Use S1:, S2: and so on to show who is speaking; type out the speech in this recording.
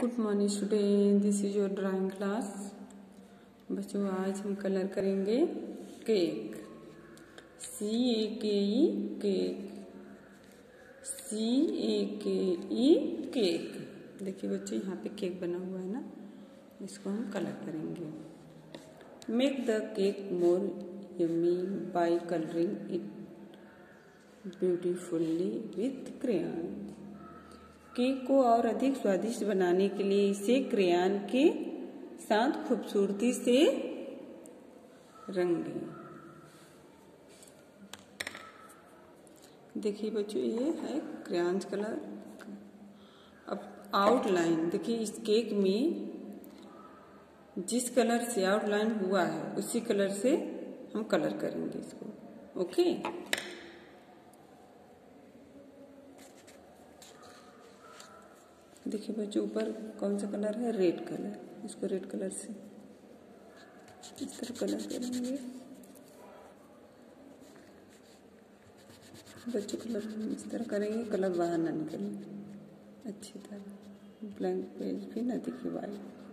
S1: Good morning student this is your drawing class बच्चों, आज हम कलर करेंगे केक सी ए के ई केक सी ए के ई केक देखिए बच्चों, यहाँ पे केक बना हुआ है ना? इसको हम कलर करेंगे. Make the cake more yummy by colouring it beautifully with crayon cake को और अधिक स्वादिष्ट बनाने के लिए इसे क्रेयान के साथ खूबसूरती से रंगे देखिए बच्चों, ये है क्रेयंस कलर। अब आउटलाइन देखिए इस केक में जिस कलर से आउटलाइन हुआ है, उसी कलर से हम कलर करेंगे इसको। ओके देखिए बच्चों ऊपर कौन सा कलर है? Red colour. इसको रेड कलर से इस तरह कलर करेंगे। बच्चों कलर इस तरह करेंगे, कलर बाहर ना निकले अच्छी तरह। ब्लैंक पेज भी ना दिखे वाइट